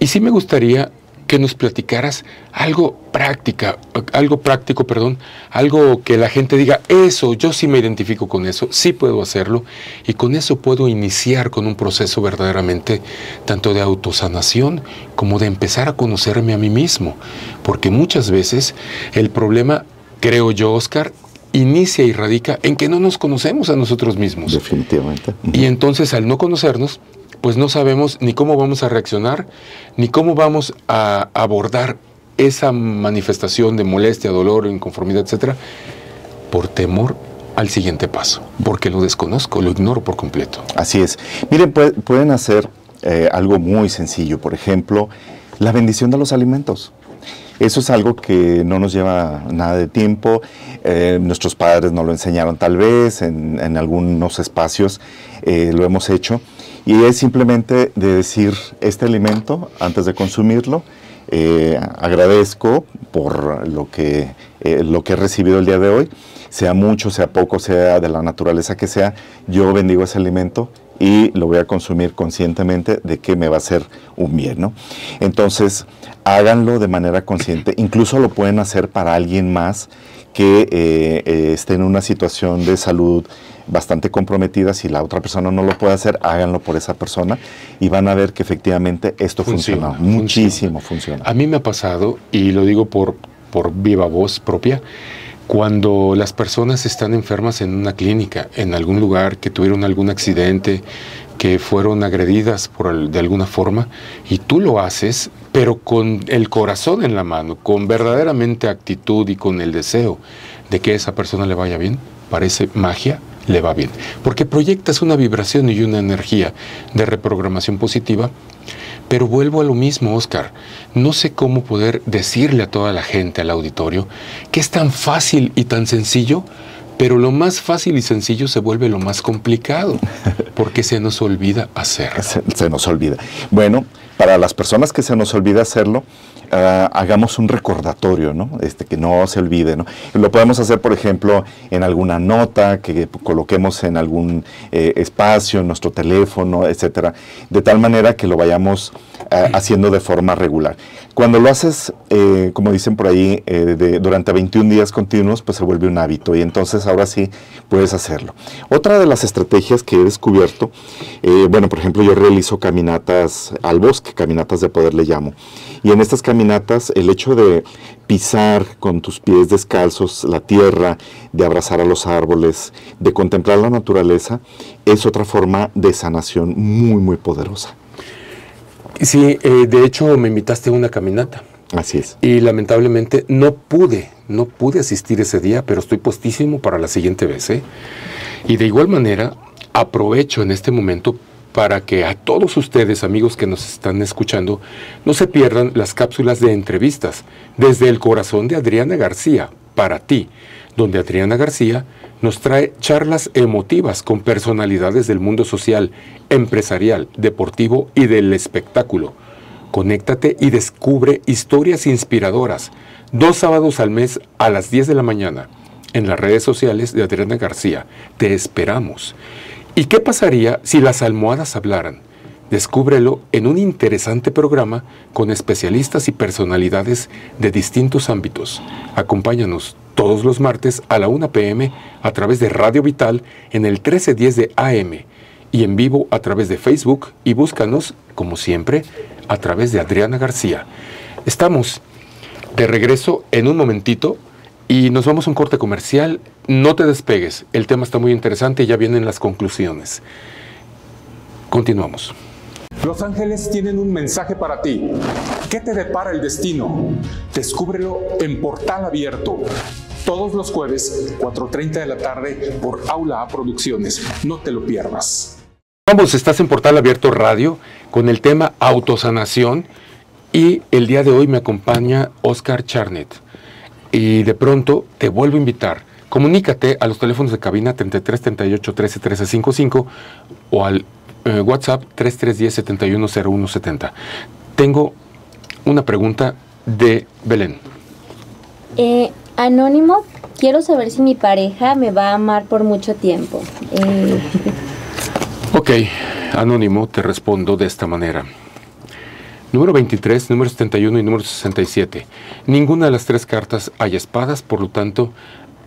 [SPEAKER 1] Y sí me gustaría que nos platicaras algo práctica, algo práctico, perdón, algo que la gente diga, eso, yo sí me identifico con eso, sí puedo hacerlo, y con eso puedo iniciar con un proceso verdaderamente tanto de autosanación como de empezar a conocerme a mí mismo, porque muchas veces el problema, creo yo, Oscar, inicia y radica en que no nos conocemos a nosotros mismos.
[SPEAKER 2] Definitivamente.
[SPEAKER 1] Y entonces al no conocernos, pues no sabemos ni cómo vamos a reaccionar, ni cómo vamos a abordar esa manifestación de molestia, dolor, inconformidad, etcétera, por temor al siguiente paso, porque lo desconozco, lo ignoro por completo.
[SPEAKER 2] Así es. Miren, pue- pueden hacer eh, algo muy sencillo, por ejemplo, la bendición de los alimentos. Eso es algo que no nos lleva nada de tiempo. eh, nuestros padres nos lo enseñaron tal vez, en, en algunos espacios eh, lo hemos hecho. Y es simplemente de decir este alimento antes de consumirlo. eh, agradezco por lo que, eh, lo que he recibido el día de hoy, sea mucho, sea poco, sea de la naturaleza que sea, yo bendigo ese alimento y lo voy a consumir conscientemente de que me va a hacer un bien, ¿no? Entonces, háganlo de manera consciente, incluso lo pueden hacer para alguien más que eh, esté en una situación de salud bastante comprometida, si la otra persona no lo puede hacer, háganlo por esa persona y van a ver que efectivamente esto funciona,
[SPEAKER 1] Funciona,
[SPEAKER 2] muchísimo funciona.
[SPEAKER 1] A mí me ha pasado, y lo digo por, por viva voz propia, cuando las personas están enfermas en una clínica, en algún lugar, que tuvieron algún accidente, que fueron agredidas por el- de alguna forma, y tú lo haces, pero con el corazón en la mano, con verdaderamente actitud y con el deseo de que esa persona le vaya bien, parece magia, le va bien. Porque proyectas una vibración y una energía de reprogramación positiva pero vuelvo a lo mismo, Oscar. No sé cómo poder decirle a toda la gente, al auditorio, que es tan fácil y tan sencillo, pero lo más fácil y sencillo se vuelve lo más complicado, porque se nos olvida hacerlo.
[SPEAKER 2] Se, se nos olvida. Bueno, para las personas que se nos olvida hacerlo, ah, hagamos un recordatorio, ¿no? Este, que no se olvide, ¿no? Lo podemos hacer, por ejemplo, en alguna nota que coloquemos en algún eh, espacio, en nuestro teléfono, etcétera, de tal manera que lo vayamos ah, haciendo de forma regular. Cuando lo haces, eh, como dicen por ahí, eh, de- durante 21 días continuos, pues se vuelve un hábito y entonces ahora sí puedes hacerlo. Otra de las estrategias que he descubierto, eh, bueno, por ejemplo, yo realizo caminatas al bosque, caminatas de poder le llamo. Y en estas caminatas, el hecho de pisar con tus pies descalzos la tierra, de abrazar a los árboles, de contemplar la naturaleza, es otra forma de sanación muy, muy poderosa.
[SPEAKER 1] Sí, eh, de hecho me invitaste a una caminata
[SPEAKER 2] Así es.
[SPEAKER 1] y lamentablemente no pude, no pude asistir ese día, pero estoy postísimo para la siguiente vez. ¿eh? Y de igual manera, aprovecho en este momento para que a todos ustedes, amigos que nos están escuchando, no se pierdan las cápsulas de entrevistas desde el corazón de Adriana García, para ti, donde Adriana García nos trae charlas emotivas con personalidades del mundo social, empresarial, deportivo y del espectáculo. Conéctate y descubre historias inspiradoras. Dos sábados al mes a las 10 de la mañana en las redes sociales de Adriana García. Te esperamos. ¿Y qué pasaría si las almohadas hablaran? Descúbrelo en un interesante programa con especialistas y personalidades de distintos ámbitos. Acompáñanos todos los martes a la 1 pm a través de Radio Vital en el 1310 de AM y en vivo a través de Facebook y búscanos, como siempre, a través de Adriana García. Estamos de regreso en un momentito y nos vamos a un corte comercial. No te despegues, el tema está muy interesante y ya vienen las conclusiones. Continuamos.
[SPEAKER 6] Los ángeles tienen un mensaje para ti. ¿Qué te depara el destino? Descúbrelo en Portal Abierto. Todos los jueves, 4.30 de la tarde, por Aula A Producciones. No te lo pierdas.
[SPEAKER 1] Vamos, estás en Portal Abierto Radio con el tema autosanación y el día de hoy me acompaña Oscar Charnet. Y de pronto te vuelvo a invitar. Comunícate a los teléfonos de cabina 33 38 13 13 55 o al eh, WhatsApp 3310 7101 70. Tengo una pregunta de Belén.
[SPEAKER 4] Eh, anónimo, quiero saber si mi pareja me va a amar por mucho tiempo. Eh,
[SPEAKER 1] Ok, Anónimo, te respondo de esta manera. Número 23, número 71 y número 67. Ninguna de las tres cartas hay espadas, por lo tanto,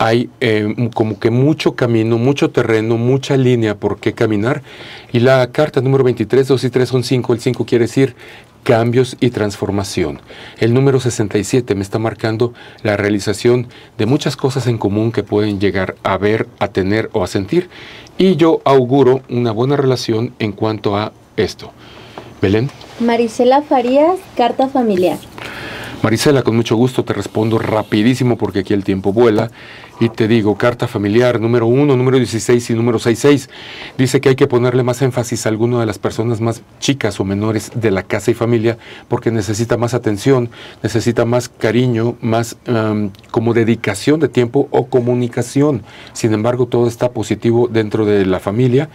[SPEAKER 1] hay eh, como que mucho camino, mucho terreno, mucha línea por qué caminar. Y la carta número 23, 2 y 3 son 5. El 5 quiere decir cambios y transformación. El número 67 me está marcando la realización de muchas cosas en común que pueden llegar a ver, a tener o a sentir. Y yo auguro una buena relación en cuanto a esto. Belén.
[SPEAKER 4] Marisela Farías, carta familiar.
[SPEAKER 1] Marisela, con mucho gusto te respondo rapidísimo porque aquí el tiempo vuela y te digo, carta familiar número 1, número 16 y número 66. Dice que hay que ponerle más énfasis a alguna de las personas más chicas o menores de la casa y familia porque necesita más atención, necesita más cariño, más um, como dedicación de tiempo o comunicación. Sin embargo, todo está positivo dentro de la familia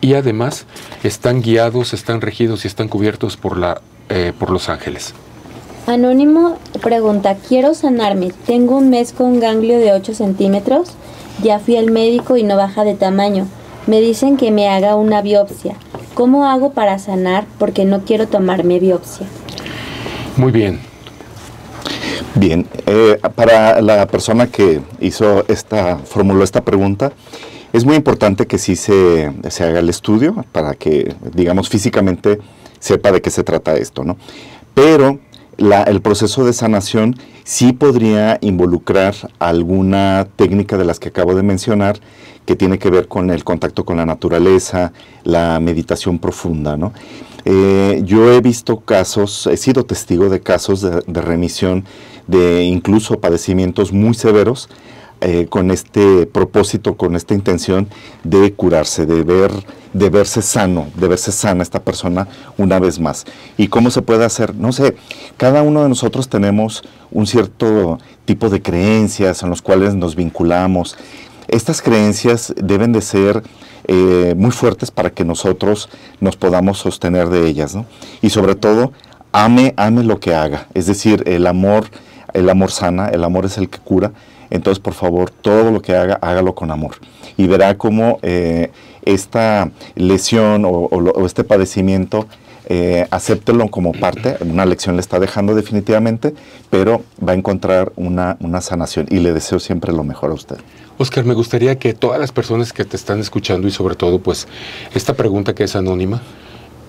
[SPEAKER 1] y además están guiados, están regidos y están cubiertos por, la, eh, por los ángeles.
[SPEAKER 4] Anónimo pregunta, quiero sanarme, tengo un mes con ganglio de 8 centímetros, ya fui al médico y no baja de tamaño, me dicen que me haga una biopsia, ¿cómo hago para sanar? Porque no quiero tomarme biopsia.
[SPEAKER 1] Muy bien.
[SPEAKER 2] Bien, eh, para la persona que hizo esta, formuló esta pregunta, es muy importante que sí se, se haga el estudio para que, digamos, físicamente sepa de qué se trata esto, ¿no? Pero la- el proceso de sanación sí podría involucrar alguna técnica de las que acabo de mencionar que tiene que ver con el contacto con la naturaleza, la meditación profunda, ¿no? Eh, yo he visto casos, he sido testigo de casos de, remisión de incluso padecimientos muy severos eh, con este propósito, con esta intención de curarse, de ver, de verse sano, de verse sana esta persona una vez más. ¿Y cómo se puede hacer? No sé, cada uno de nosotros tenemos un cierto tipo de creencias en los cuales nos vinculamos. Estas creencias deben de ser eh, muy fuertes para que nosotros nos podamos sostener de ellas. Y sobre todo, ame, ame lo que haga. Es decir, el amor, el amor sana, el amor es el que cura. Entonces, por favor, todo lo que haga, hágalo con amor. Y verá cómo eh, esta lesión o, este padecimiento eh, acéptelo como parte, una lección le está dejando definitivamente, pero va a encontrar una, una sanación y le deseo siempre lo mejor a usted.
[SPEAKER 1] Oscar, me gustaría que todas las personas que te están escuchando y sobre todo pues esta pregunta que es anónima,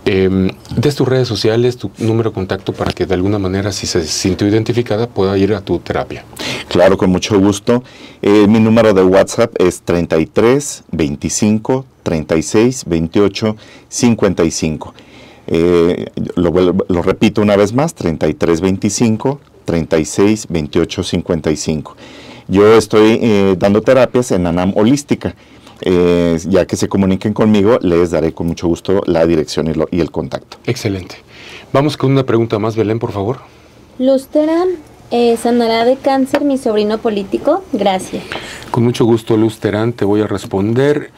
[SPEAKER 1] eh, des tus redes sociales, tu número de contacto para que de alguna manera si se sintió identificada pueda ir a tu terapia.
[SPEAKER 2] Claro, con mucho gusto. Eh, mi número de WhatsApp es 33 25 36 28 55. Eh, lo, lo repito una vez más, 33 25 36 28 55. Yo estoy eh, dando terapias en ANAM Holística. Eh, ya que se comuniquen conmigo, les daré con mucho gusto la dirección y, lo- y el contacto.
[SPEAKER 1] Excelente. Vamos con una pregunta más, Belén, por favor.
[SPEAKER 4] Lustera, eh, ¿sanará de cáncer mi sobrino político? Gracias.
[SPEAKER 1] Con mucho gusto, Luz Terán, te voy a responder.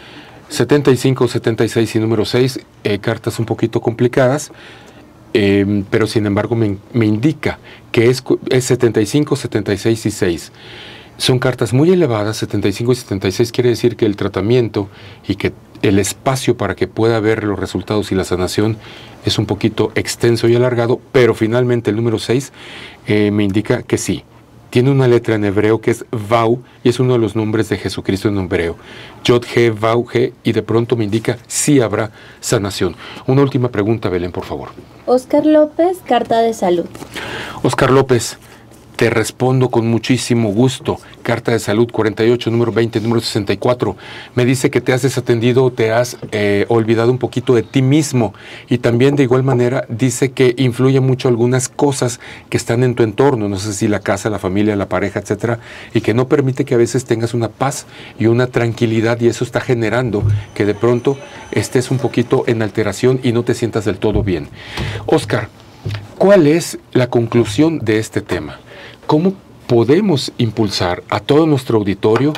[SPEAKER 1] 75, 76 y número 6, eh, cartas un poquito complicadas, eh, pero sin embargo me, me indica que es, cu- es 75, 76 y 6. Son cartas muy elevadas, 75 y 76 quiere decir que el tratamiento y que el espacio para que pueda ver los resultados y la sanación es un poquito extenso y alargado, pero finalmente el número 6 eh, me indica que sí, tiene una letra en hebreo que es Vau y es uno de los nombres de Jesucristo en hebreo. Yod He, Vau He y de pronto me indica si habrá sanación. Una última pregunta, Belén, por favor.
[SPEAKER 4] Oscar López, carta de salud.
[SPEAKER 1] Oscar López, te respondo con muchísimo gusto. Carta de salud 48, número 20, número 64. Me dice que te has desatendido, te has eh, olvidado un poquito de ti mismo. Y también de igual manera dice que influye mucho algunas cosas que están en tu entorno. No sé si la casa, la familia, la pareja, etcétera. Y que no permite que a veces tengas una paz y una tranquilidad. Y eso está generando que de pronto estés un poquito en alteración y no te sientas del todo bien. Oscar, ¿Cuál es la conclusión de este tema? ¿Cómo podemos impulsar a todo nuestro auditorio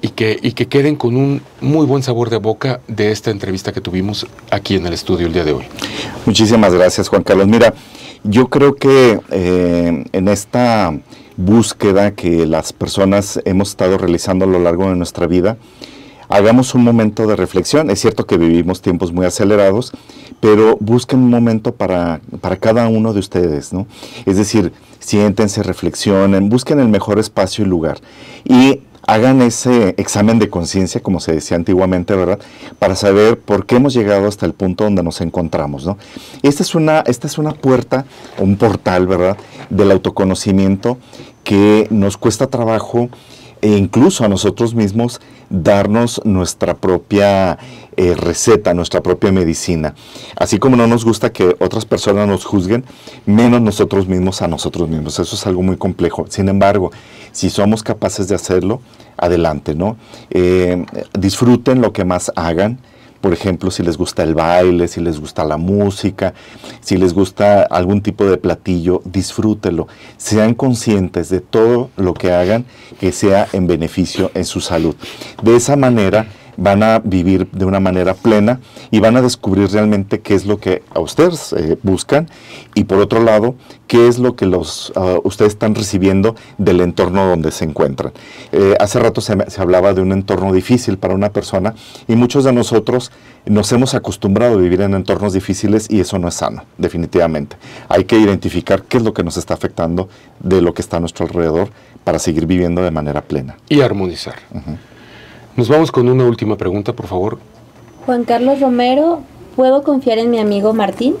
[SPEAKER 1] y que, y que queden con un muy buen sabor de boca de esta entrevista que tuvimos aquí en el estudio el día de hoy?
[SPEAKER 2] Muchísimas gracias, Juan Carlos. Mira, yo creo que eh, en esta búsqueda que las personas hemos estado realizando a lo largo de nuestra vida, hagamos un momento de reflexión. Es cierto que vivimos tiempos muy acelerados, pero busquen un momento para, para cada uno de ustedes, ¿no? Es decir, siéntense, reflexionen, busquen el mejor espacio y lugar. Y hagan ese examen de conciencia, como se decía antiguamente, ¿verdad? Para saber por qué hemos llegado hasta el punto donde nos encontramos, ¿no? Esta es una, esta es una puerta, un portal, ¿verdad? Del autoconocimiento que nos cuesta trabajo e incluso a nosotros mismos darnos nuestra propia eh, receta, nuestra propia medicina. Así como no nos gusta que otras personas nos juzguen, menos nosotros mismos a nosotros mismos. Eso es algo muy complejo. Sin embargo, si somos capaces de hacerlo, adelante, ¿no? Eh, disfruten lo que más hagan. Por ejemplo, si les gusta el baile, si les gusta la música, si les gusta algún tipo de platillo, disfrútelo. Sean conscientes de todo lo que hagan que sea en beneficio en su salud. De esa manera van a vivir de una manera plena y van a descubrir realmente qué es lo que a ustedes eh, buscan y por otro lado, qué es lo que los, uh, ustedes están recibiendo del entorno donde se encuentran. Eh, hace rato se, se, hablaba de un entorno difícil para una persona y muchos de nosotros nos hemos acostumbrado a vivir en entornos difíciles y eso no es sano, definitivamente. Hay que identificar qué es lo que nos está afectando de lo que está a nuestro alrededor para seguir viviendo de manera plena.
[SPEAKER 1] Y armonizar. Uh -huh. Nos vamos con una última pregunta, por favor.
[SPEAKER 4] Juan Carlos Romero, ¿puedo confiar en mi amigo Martín?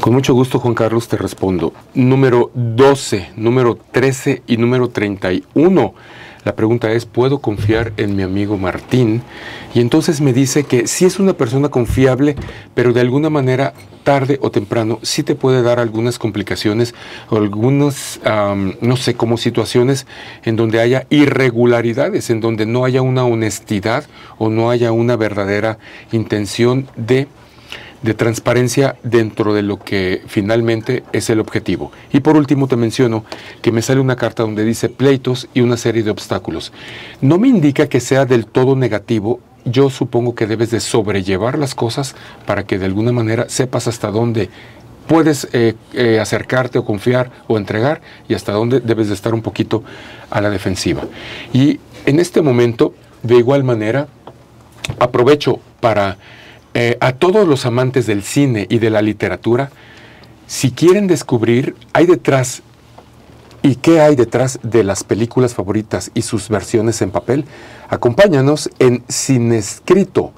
[SPEAKER 1] Con mucho gusto, Juan Carlos, te respondo. Número 12, número 13 y número 31. La pregunta es, ¿puedo confiar en mi amigo Martín? Y entonces me dice que sí es una persona confiable, pero de alguna manera, tarde o temprano, sí te puede dar algunas complicaciones o algunas, no sé, como situaciones en donde haya irregularidades, en donde no haya una honestidad o no haya una verdadera intención de de transparencia dentro de lo que finalmente es el objetivo. Y por último te menciono que me sale una carta donde dice pleitos y una serie de obstáculos. No me indica que sea del todo negativo, yo supongo que debes de sobrellevar las cosas para que de alguna manera sepas hasta dónde puedes eh, eh, acercarte o confiar o entregar y hasta dónde debes de estar un poquito a la defensiva. Y en este momento, de igual manera, aprovecho para Eh, a todos los amantes del cine y de la literatura, si quieren descubrir, hay detrás y qué hay detrás de las películas favoritas y sus versiones en papel, acompáñanos en Escrito,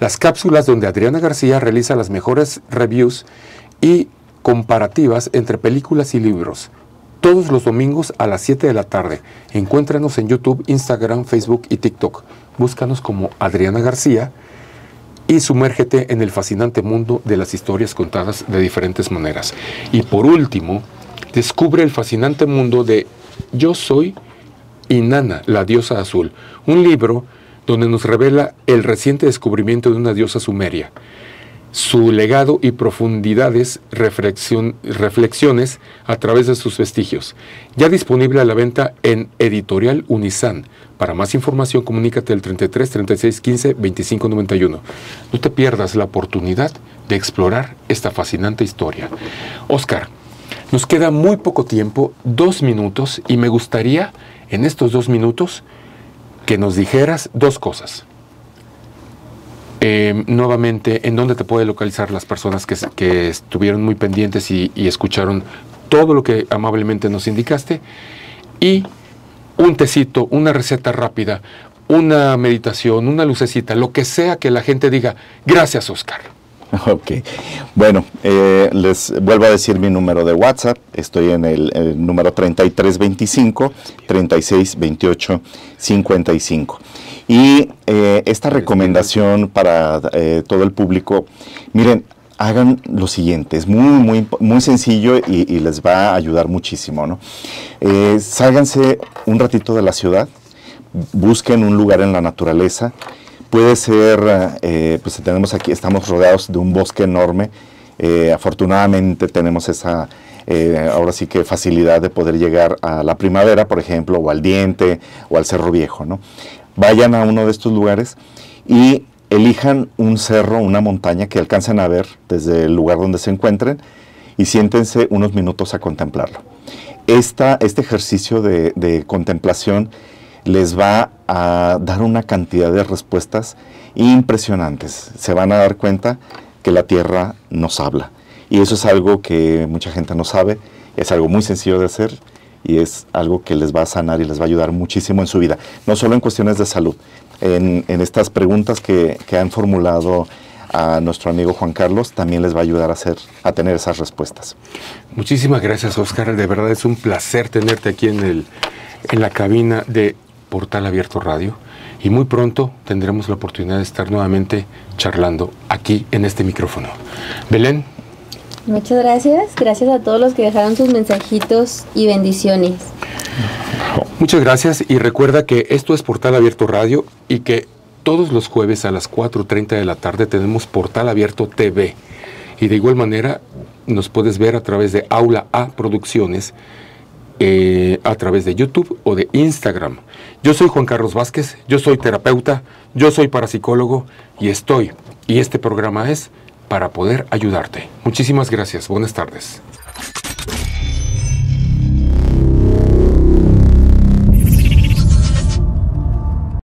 [SPEAKER 1] las cápsulas donde Adriana García realiza las mejores reviews y comparativas entre películas y libros. Todos los domingos a las 7 de la tarde. Encuéntranos en YouTube, Instagram, Facebook y TikTok. Búscanos como Adriana García y sumérgete en el fascinante mundo de las historias contadas de diferentes maneras. Y por último, descubre el fascinante mundo de Yo soy Inanna, la diosa azul, un libro donde nos revela el reciente descubrimiento de una diosa sumeria, su legado y profundidades, reflexiones a través de sus vestigios. Ya disponible a la venta en Editorial Unisan. Para más información, comunícate al 33 36 15 25 91. No te pierdas la oportunidad de explorar esta fascinante historia. Oscar, nos queda muy poco tiempo, dos minutos, y me gustaría en estos dos minutos que nos dijeras dos cosas. Eh, nuevamente, ¿en dónde te puede localizar las personas que, estuvieron muy pendientes y, escucharon todo lo que amablemente nos indicaste? Y un tecito, una receta rápida, una meditación, una lucecita, lo que sea que la gente diga, gracias Oscar.
[SPEAKER 2] Ok, bueno, eh, les vuelvo a decir mi número de WhatsApp, estoy en el, el número 3325 3628 55. Y eh, esta recomendación para eh, todo el público, miren, hagan lo siguiente, es muy, muy, muy sencillo y, les va a ayudar muchísimo, ¿no? Eh, sálganse un ratito de la ciudad, busquen un lugar en la naturaleza, puede ser, pues tenemos aquí, estamos rodeados de un bosque enorme, afortunadamente tenemos esa, ahora sí que facilidad de poder llegar a la primavera, por ejemplo, o al diente, o al cerro viejo, ¿no? vayan a uno de estos lugares y elijan un cerro, una montaña que alcancen a ver desde el lugar donde se encuentren y siéntense unos minutos a contemplarlo. Esta, este ejercicio de, contemplación les va a dar una cantidad de respuestas impresionantes. Se van a dar cuenta que la Tierra nos habla. Y eso es algo que mucha gente no sabe, es algo muy sencillo de hacer y es algo que les va a sanar y les va a ayudar muchísimo en su vida, no solo en cuestiones de salud. En, estas preguntas que, han formulado a nuestro amigo Juan Carlos, también les va a ayudar a, hacer, a tener esas respuestas.
[SPEAKER 1] Muchísimas gracias, Oscar. De verdad es un placer tenerte aquí en, el, en la cabina de Portal Abierto Radio. Y muy pronto tendremos la oportunidad de estar nuevamente charlando aquí en este micrófono. Belén,
[SPEAKER 4] Muchas gracias. Gracias a todos los que dejaron sus mensajitos y bendiciones.
[SPEAKER 1] Muchas gracias y recuerda que esto es Portal Abierto Radio y que todos los jueves a las 4.30 de la tarde tenemos Portal Abierto TV. Y de igual manera nos puedes ver a través de Aula A Producciones, eh, a través de YouTube o de Instagram. Yo soy Juan Carlos Vázquez, yo soy terapeuta, yo soy parapsicólogo y estoy, y este programa es para poder ayudarte. Muchísimas gracias. Buenas tardes.